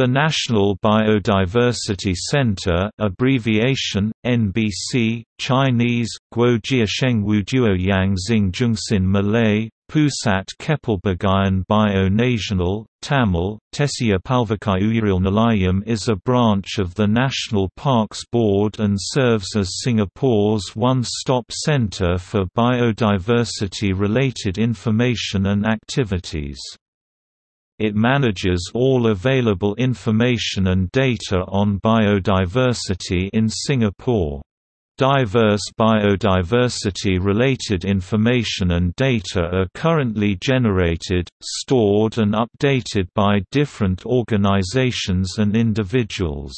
The National Biodiversity Center abbreviation, NBC, Chinese, Guojiashengwu Duoyang Xingjungsin Malay, Pusat Kepalbagayan Bio-National, Tamil, Tesia Palvakayuyuril Nilayam is a branch of the National Parks Board and serves as Singapore's one-stop centre for biodiversity-related information and activities. It manages all available information and data on biodiversity in Singapore. Diverse biodiversity-related information and data are currently generated, stored and updated by different organizations and individuals.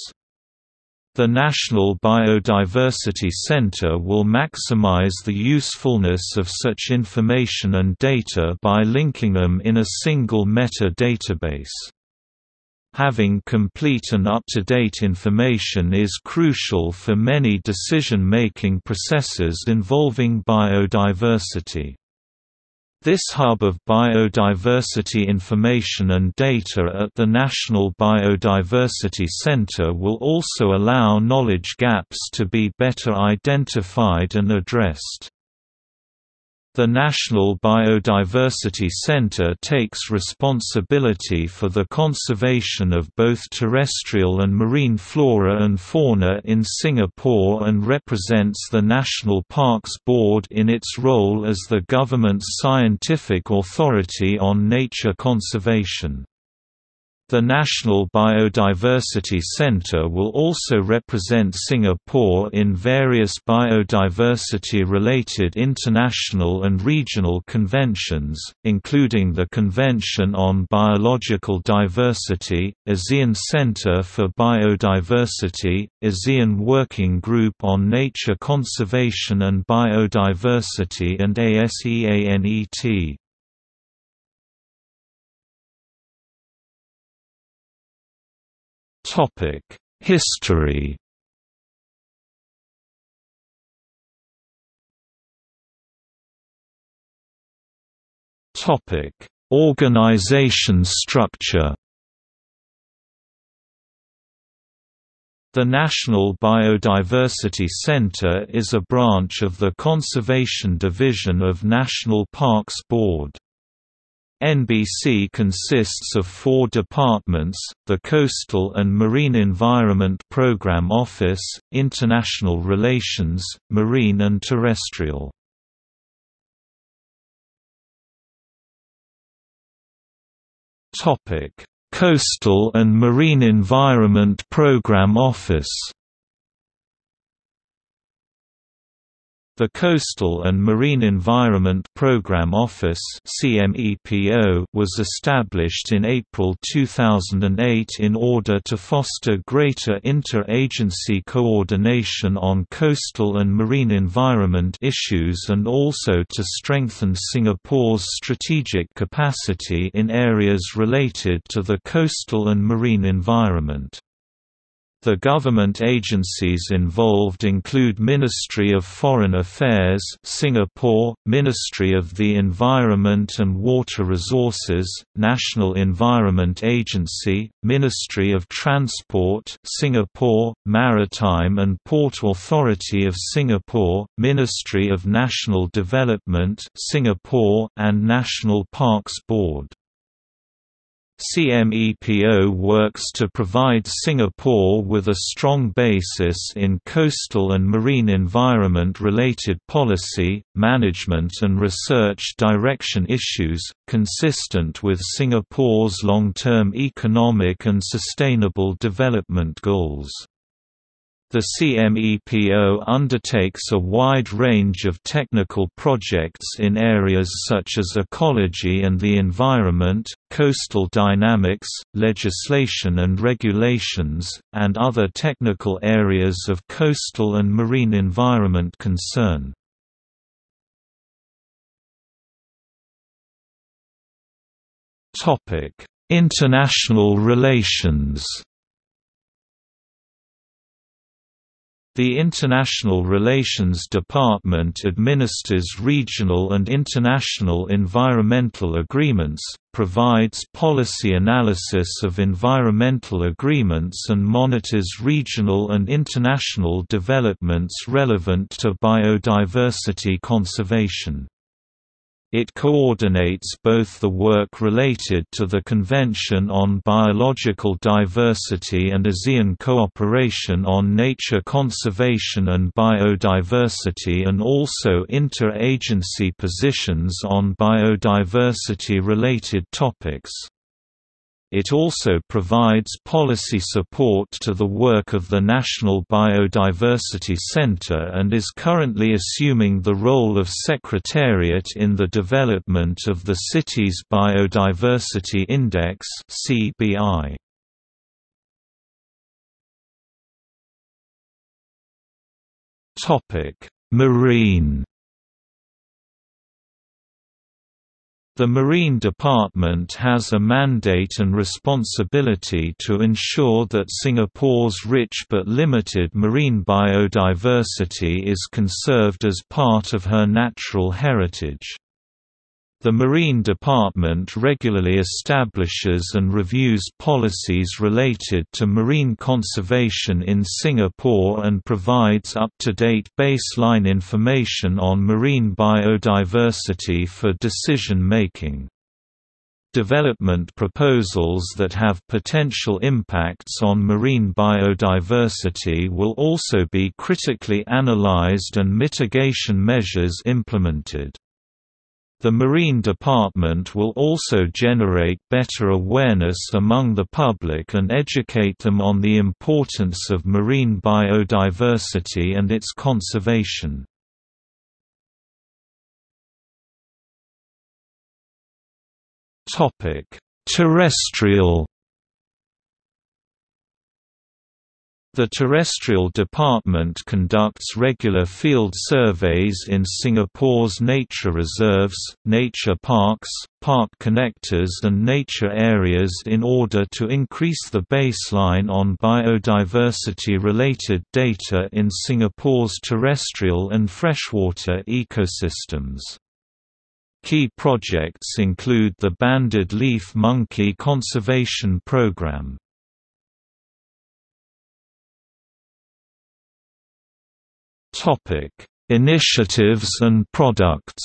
The National Biodiversity Center will maximize the usefulness of such information and data by linking them in a single meta-database. Having complete and up-to-date information is crucial for many decision-making processes involving biodiversity. This hub of biodiversity information and data at the National Biodiversity Center will also allow knowledge gaps to be better identified and addressed. The National Biodiversity Center takes responsibility for the conservation of both terrestrial and marine flora and fauna in Singapore and represents the National Parks Board in its role as the government's scientific authority on nature conservation. The National Biodiversity Centre will also represent Singapore in various biodiversity-related international and regional conventions, including the Convention on Biological Diversity, ASEAN Centre for Biodiversity, ASEAN Working Group on Nature Conservation and Biodiversity and ASEANET. Topic: History. Topic: Organization structure. The National Biodiversity Center is a branch of the Conservation Division of National Parks Board. NBC consists of four departments, the Coastal and Marine Environment Program Office, International Relations, Marine and Terrestrial. Coastal and Marine Environment Program Office The Coastal and Marine Environment Programme Office was established in April 2008 in order to foster greater inter-agency coordination on coastal and marine environment issues and also to strengthen Singapore's strategic capacity in areas related to the coastal and marine environment. The government agencies involved include Ministry of Foreign Affairs Singapore, Ministry of the Environment and Water Resources, National Environment Agency, Ministry of Transport Singapore, Maritime and Port Authority of Singapore, Ministry of National Development Singapore, and National Parks Board. CMEPO works to provide Singapore with a strong basis in coastal and marine environment-related policy, management and research direction issues, consistent with Singapore's long-term economic and sustainable development goals. The CMEPO undertakes a wide range of technical projects in areas such as ecology and the environment, coastal dynamics, legislation and regulations, and other technical areas of coastal and marine environment concern. International relations The International Relations Department administers regional and international environmental agreements, provides policy analysis of environmental agreements and monitors regional and international developments relevant to biodiversity conservation. It coordinates both the work related to the Convention on Biological Diversity and ASEAN cooperation on nature conservation and biodiversity and also inter-agency positions on biodiversity-related topics. It also provides policy support to the work of the National Biodiversity Center and is currently assuming the role of Secretariat in the development of the city's Biodiversity Index CBI. Topic: Marine The Marine Department has a mandate and responsibility to ensure that Singapore's rich but limited marine biodiversity is conserved as part of her natural heritage. The Marine Department regularly establishes and reviews policies related to marine conservation in Singapore and provides up-to-date baseline information on marine biodiversity for decision-making. Development proposals that have potential impacts on marine biodiversity will also be critically analyzed and mitigation measures implemented. The Marine Department will also generate better awareness among the public and educate them on the importance of marine biodiversity and its conservation. Terrestrial The Terrestrial Department conducts regular field surveys in Singapore's nature reserves, nature parks, park connectors and nature areas in order to increase the baseline on biodiversity-related data in Singapore's terrestrial and freshwater ecosystems. Key projects include the banded leaf monkey conservation program. Topic: Initiatives and products.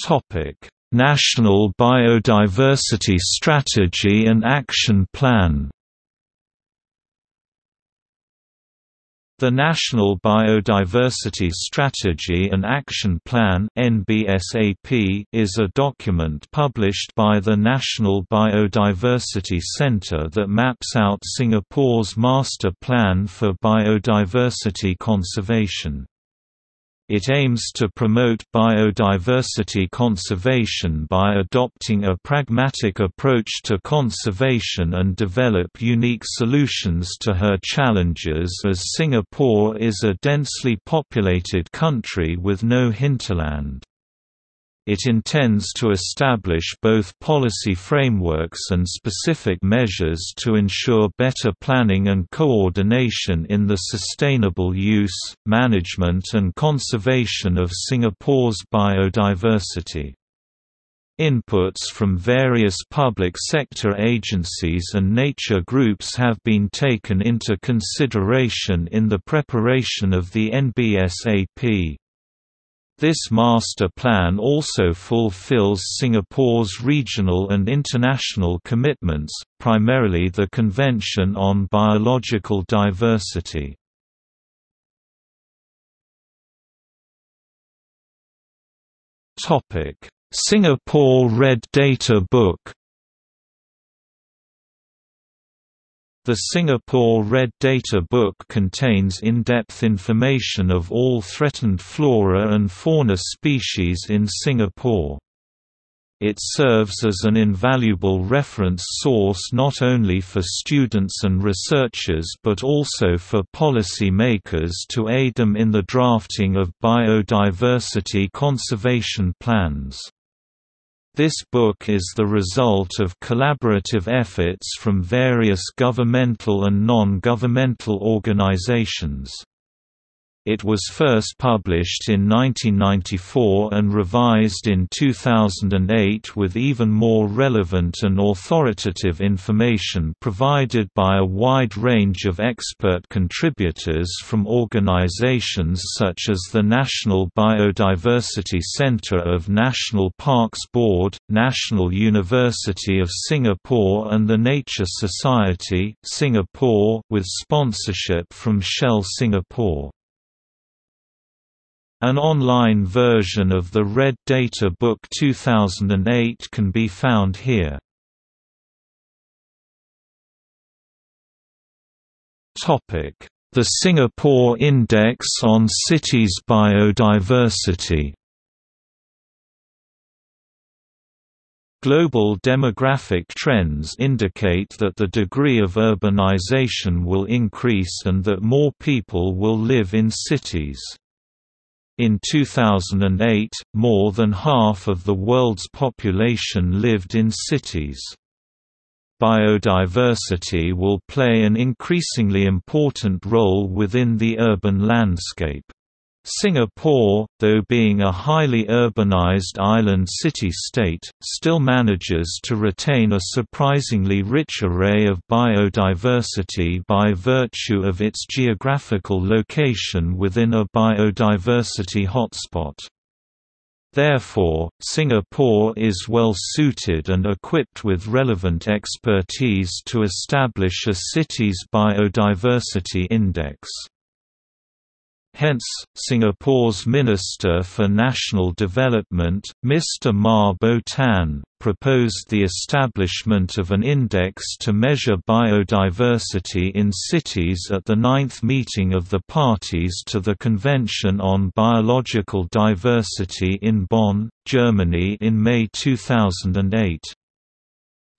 Topic: National Biodiversity Strategy and Action Plan. The National Biodiversity Strategy and Action Plan is a document published by the National Biodiversity Centre that maps out Singapore's master plan for biodiversity conservation. It aims to promote biodiversity conservation by adopting a pragmatic approach to conservation and develop unique solutions to her challenges as Singapore is a densely populated country with no hinterland. It intends to establish both policy frameworks and specific measures to ensure better planning and coordination in the sustainable use, management and conservation of Singapore's biodiversity. Inputs from various public sector agencies and nature groups have been taken into consideration in the preparation of the NBSAP. This master plan also fulfills Singapore's regional and international commitments, primarily the Convention on Biological Diversity. Singapore Red Data Book The Singapore Red Data Book contains in-depth information of all threatened flora and fauna species in Singapore. It serves as an invaluable reference source not only for students and researchers but also for policy makers to aid them in the drafting of biodiversity conservation plans. This book is the result of collaborative efforts from various governmental and non-governmental organizations. It was first published in 1994 and revised in 2008 with even more relevant and authoritative information provided by a wide range of expert contributors from organizations such as the National Biodiversity Centre of National Parks Board, National University of Singapore and the Nature Society Singapore with sponsorship from Shell Singapore. An online version of the Red Data Book 2008 can be found here. The Singapore Index on Cities Biodiversity Global demographic trends indicate that the degree of urbanization will increase and that more people will live in cities. In 2008, more than half of the world's population lived in cities. Biodiversity will play an increasingly important role within the urban landscape. Singapore, though being a highly urbanized island city-state, still manages to retain a surprisingly rich array of biodiversity by virtue of its geographical location within a biodiversity hotspot. Therefore, Singapore is well suited and equipped with relevant expertise to establish a city's biodiversity index. Hence, Singapore's Minister for National Development, Mr. Mah Bow Tan, proposed the establishment of an index to measure biodiversity in cities at the ninth meeting of the parties to the Convention on Biological Diversity in Bonn, Germany in May 2008.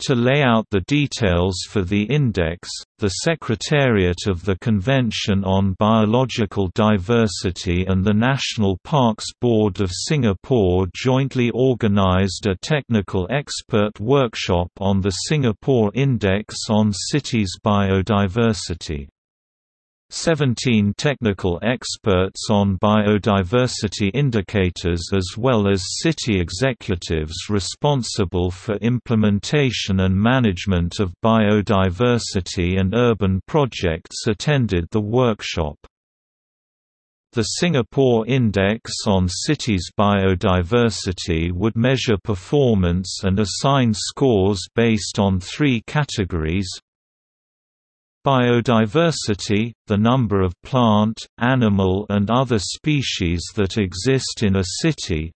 To lay out the details for the index, the Secretariat of the Convention on Biological Diversity and the National Parks Board of Singapore jointly organized a technical expert workshop on the Singapore Index on Cities Biodiversity. Seventeen technical experts on biodiversity indicators as well as city executives responsible for implementation and management of biodiversity and urban projects attended the workshop. The Singapore Index on Cities Biodiversity would measure performance and assign scores based on three categories Biodiversity, the number of plant, animal and other species that exist in a city.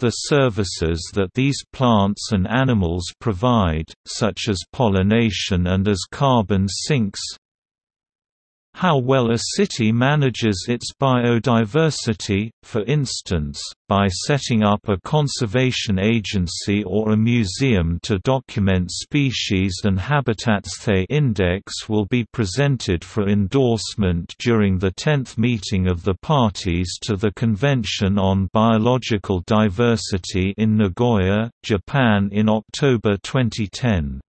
The services that these plants and animals provide, such as pollination and as carbon sinks how well a city manages its biodiversity, for instance, by setting up a conservation agency or a museum to document species and habitats. The index will be presented for endorsement during the 10th meeting of the parties to the Convention on Biological Diversity in Nagoya, Japan in October 2010.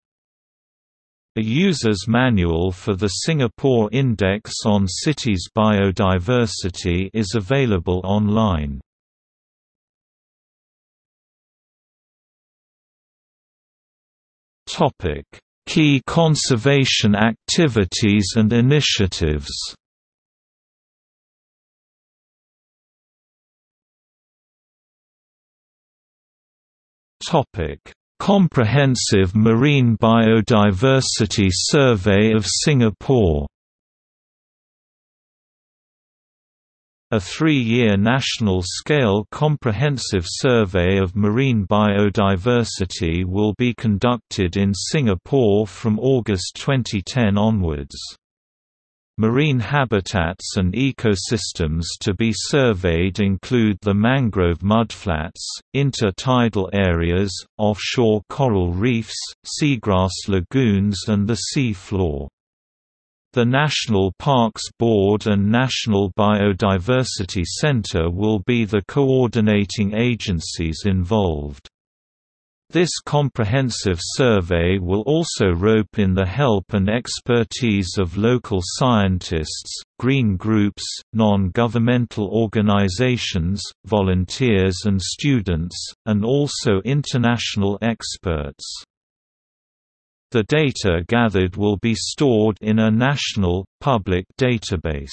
A user's manual for the Singapore Index on Cities Biodiversity is available online. Topic: Key conservation activities and initiatives. Topic: Comprehensive Marine Biodiversity Survey of Singapore A three-year national-scale comprehensive survey of marine biodiversity will be conducted in Singapore from August 2010 onwards. Marine habitats and ecosystems to be surveyed include the mangrove mudflats, intertidal areas, offshore coral reefs, seagrass lagoons and the sea floor. The National Parks Board and National Biodiversity Centre will be the coordinating agencies involved. This comprehensive survey will also rope in the help and expertise of local scientists, green groups, non-governmental organizations, volunteers and students, and also international experts. The data gathered will be stored in a national, public database.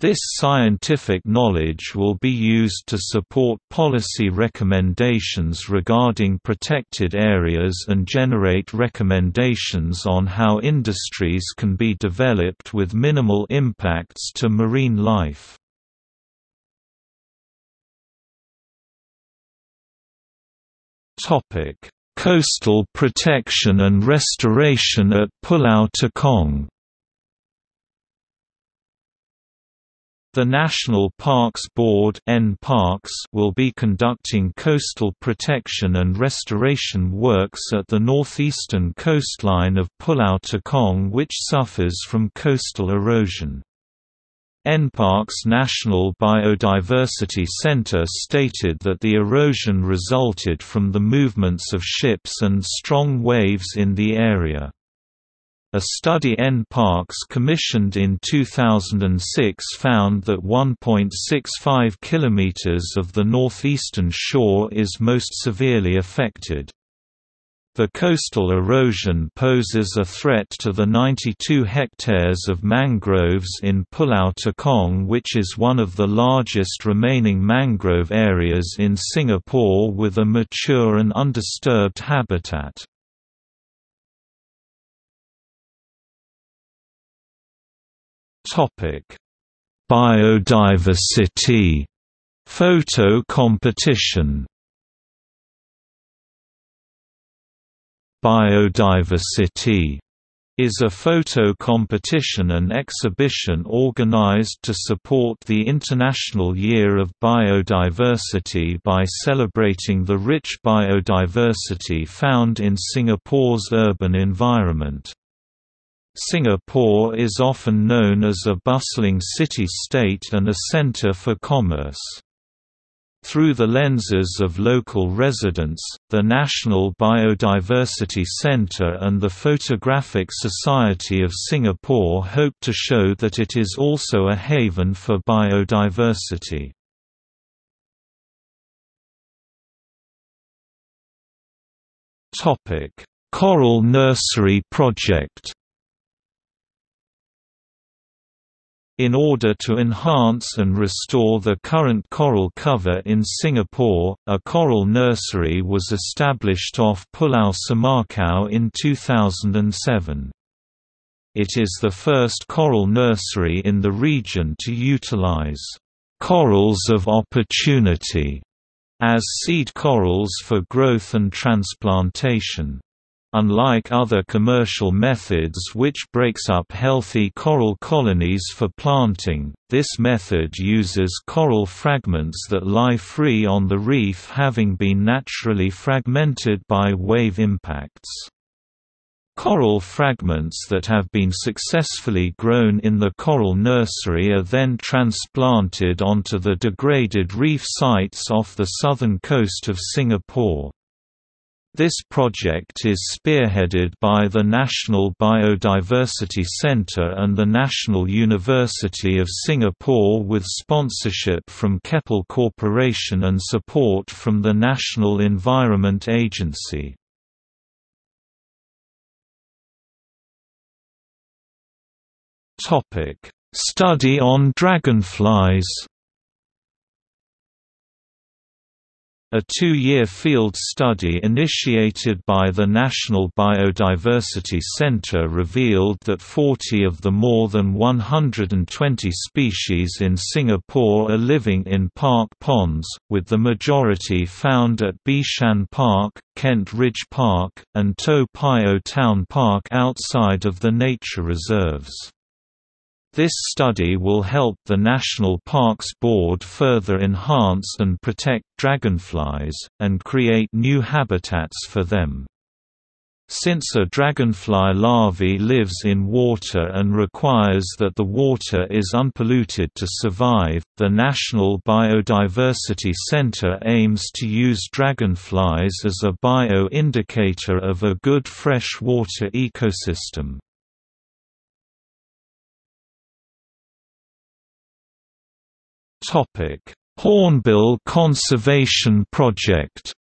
This scientific knowledge will be used to support policy recommendations regarding protected areas and generate recommendations on how industries can be developed with minimal impacts to marine life. Coastal protection and restoration at Pulau Tekong The National Parks Board will be conducting coastal protection and restoration works at the northeastern coastline of Pulau Tekong which suffers from coastal erosion. NParks National Biodiversity Center stated that the erosion resulted from the movements of ships and strong waves in the area. A study N Parks commissioned in 2006 found that 1.65 km of the northeastern shore is most severely affected. The coastal erosion poses a threat to the 92 hectares of mangroves in Pulau Tekong which is one of the largest remaining mangrove areas in Singapore with a mature and undisturbed habitat. Topic: BiodiverCity. Photo competition. BiodiverCity is a photo competition and exhibition organized to support the International Year of Biodiversity by celebrating the rich biodiversity found in Singapore's urban environment. Singapore is often known as a bustling city-state and a center for commerce. Through the lenses of local residents, the National Biodiversity Centre and the Photographic Society of Singapore hope to show that it is also a haven for biodiversity. Coral Nursery Project In order to enhance and restore the current coral cover in Singapore, a coral nursery was established off Pulau Semakau in 2007. It is the first coral nursery in the region to utilize corals of opportunity as seed corals for growth and transplantation. Unlike other commercial methods which breaks up healthy coral colonies for planting, this method uses coral fragments that lie free on the reef having been naturally fragmented by wave impacts. Coral fragments that have been successfully grown in the coral nursery are then transplanted onto the degraded reef sites off the southern coast of Singapore. This project is spearheaded by the National Biodiversity Centre and the National University of Singapore with sponsorship from Keppel Corporation and support from the National Environment Agency. Study on dragonflies A two-year field study initiated by the National Biodiversity Centre revealed that 40 of the more than 120 species in Singapore are living in park ponds, with the majority found at Bishan Park, Kent Ridge Park, and Toa Payoh Town Park outside of the nature reserves. This study will help the National Parks Board further enhance and protect dragonflies, and create new habitats for them. Since a dragonfly larvae lives in water and requires that the water is unpolluted to survive, the National Biodiversity Center aims to use dragonflies as a bio-indicator of a good freshwater ecosystem. Hornbill Conservation Project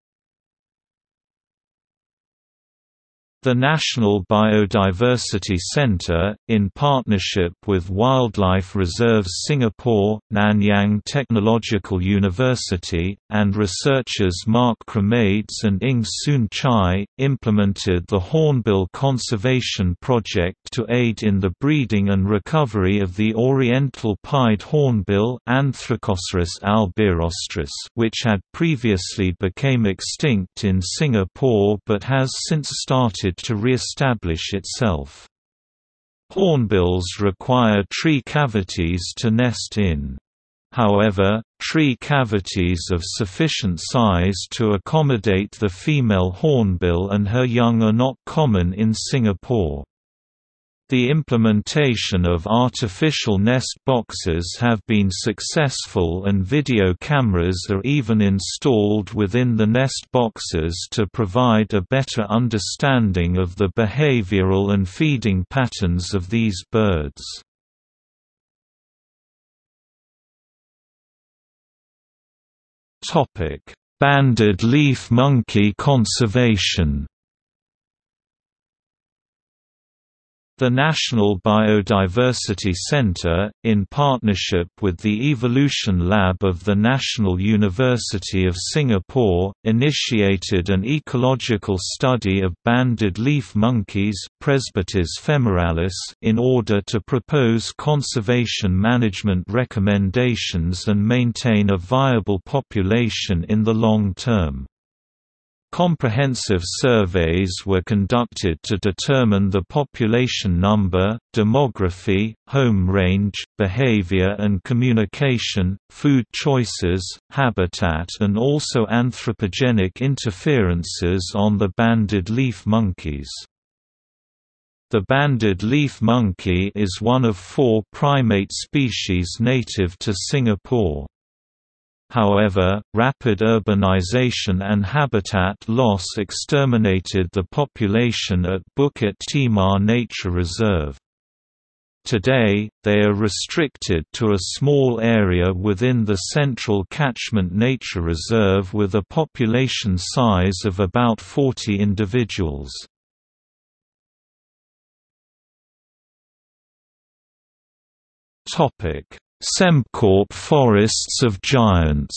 The National Biodiversity Centre, in partnership with Wildlife Reserves Singapore, Nanyang Technological University, and researchers Marc Cremades and Ng Soon Chye, implemented the Hornbill Conservation Project to aid in the breeding and recovery of the oriental pied hornbill which had previously became extinct in Singapore but has since started to re-establish itself. Hornbills require tree cavities to nest in. However, tree cavities of sufficient size to accommodate the female hornbill and her young are not common in Singapore. The implementation of artificial nest boxes have been successful and video cameras are even installed within the nest boxes to provide a better understanding of the behavioral and feeding patterns of these birds. Banded leaf monkey conservation The National Biodiversity Centre, in partnership with the Evolution Lab of the National University of Singapore, initiated an ecological study of banded leaf monkeys femoralis in order to propose conservation management recommendations and maintain a viable population in the long term. Comprehensive surveys were conducted to determine the population number, demography, home range, behavior and communication, food choices, habitat and also anthropogenic interferences on the banded leaf monkeys. The banded leaf monkey is one of four primate species native to Singapore. However, rapid urbanization and habitat loss exterminated the population at Bukit Timah Nature Reserve. Today, they are restricted to a small area within the Central Catchment Nature Reserve with a population size of about 40 individuals. Sembcorp Forests of Giants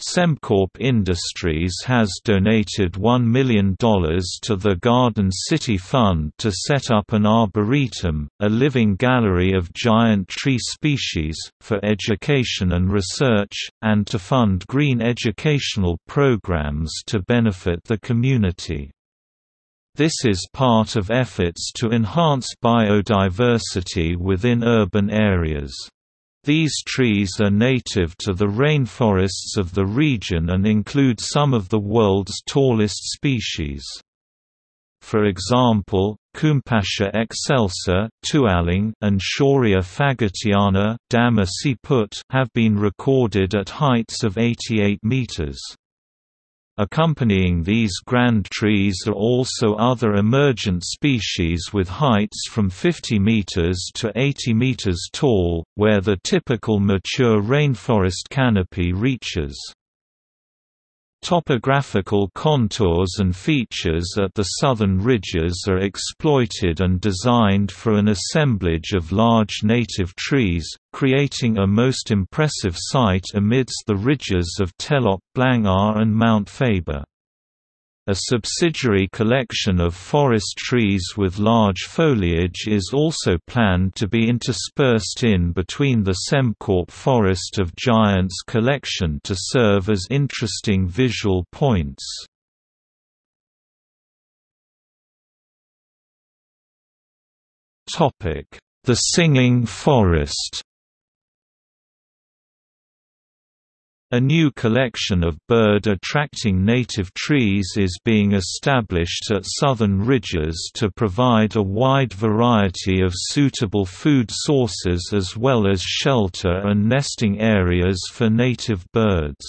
Sembcorp Industries has donated $1 million to the Garden City Fund to set up an arboretum, a living gallery of giant tree species, for education and research, and to fund green educational programs to benefit the community. This is part of efforts to enhance biodiversity within urban areas. These trees are native to the rainforests of the region and include some of the world's tallest species. For example, Koompassia excelsa tualang, and Shorea faguetiana have been recorded at heights of 88 meters. Accompanying these grand trees are also other emergent species with heights from 50 meters to 80 meters tall, where the typical mature rainforest canopy reaches. Topographical contours and features at the southern ridges are exploited and designed for an assemblage of large native trees, creating a most impressive sight amidst the ridges of Telok Blangah and Mount Faber. A subsidiary collection of forest trees with large foliage is also planned to be interspersed in between the Sembcorp Forest of Giants collection to serve as interesting visual points. The Singing Forest A new collection of bird-attracting native trees is being established at southern ridges to provide a wide variety of suitable food sources as well as shelter and nesting areas for native birds.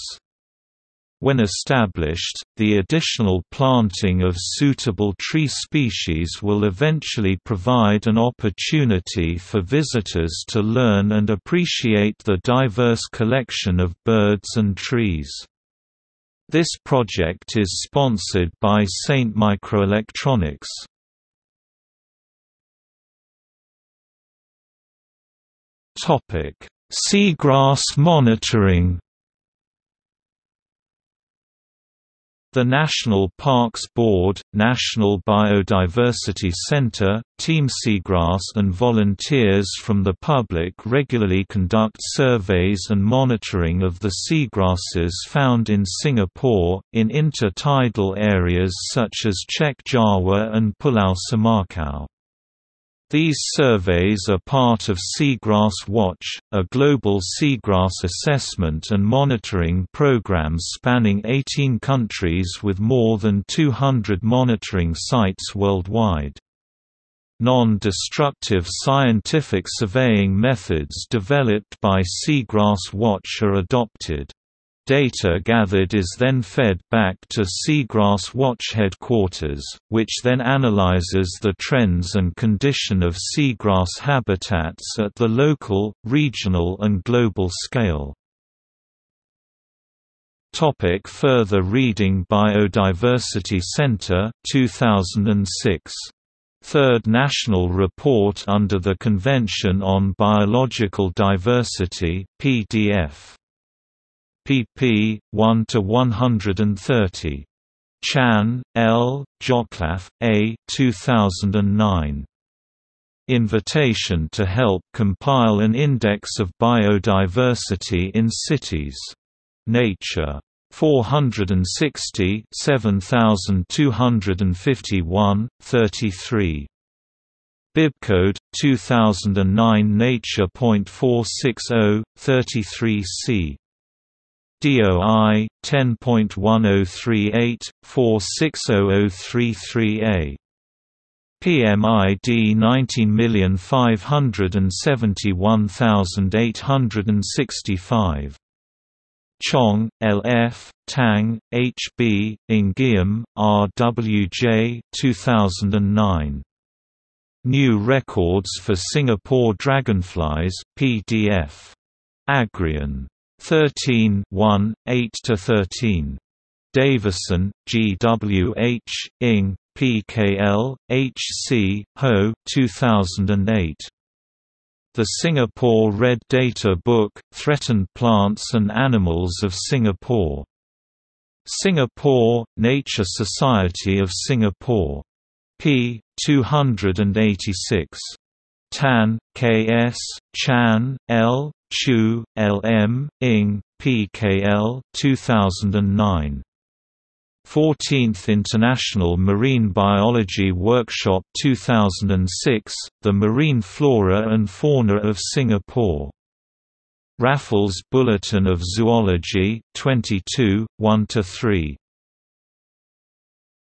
When established, the additional planting of suitable tree species will eventually provide an opportunity for visitors to learn and appreciate the diverse collection of birds and trees. This project is sponsored by Saint Microelectronics. Seagrass monitoring The National Parks Board, National Biodiversity Center, Team Seagrass and volunteers from the public regularly conduct surveys and monitoring of the seagrasses found in Singapore, in intertidal areas such as Chek Jawa and Pulau Semakau. These surveys are part of Seagrass Watch, a global seagrass assessment and monitoring program spanning 18 countries with more than 200 monitoring sites worldwide. Non-destructive scientific surveying methods developed by Seagrass Watch are adopted. Data gathered is then fed back to Seagrass Watch headquarters, which then analyzes the trends and condition of seagrass habitats at the local, regional and global scale. Topic further reading Biodiversity Center 2006 Third National Report under the Convention on Biological Diversity PDF pp. 1 to 130. Chan, L., Djoghlaf, A. 2009. Invitation to help compile an index of biodiversity in cities. Nature. 460 7251, 33. Bibcode 2009 Nature.460 33c DOI 10.1038 460033A PMID 19571865 Chong, L. F., Tang, H. B., Ngiam, R. W. J. 2009. New Records for Singapore Dragonflies PDF. Agrion 13 1, 8–13. Davison, G. W. H., Ng., PKL, H. C., Ho 2008. The Singapore Red Data Book, Threatened Plants and Animals of Singapore. Singapore, Nature Society of Singapore. p. 286. Tan, K. S., Chan, L., Chu, L. M., Ng., PKL 2009. 14th International Marine Biology Workshop 2006, The Marine Flora and Fauna of Singapore. Raffles Bulletin of Zoology, 22, 1–3.